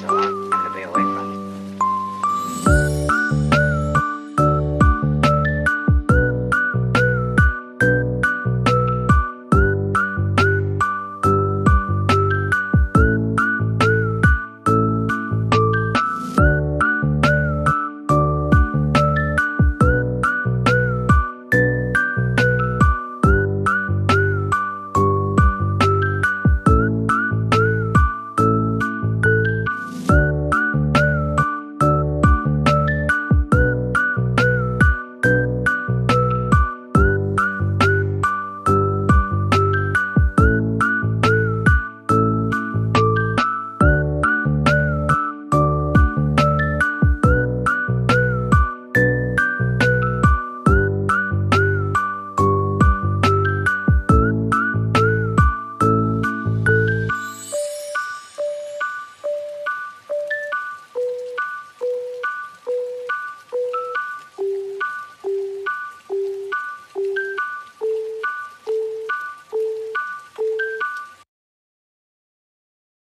什么？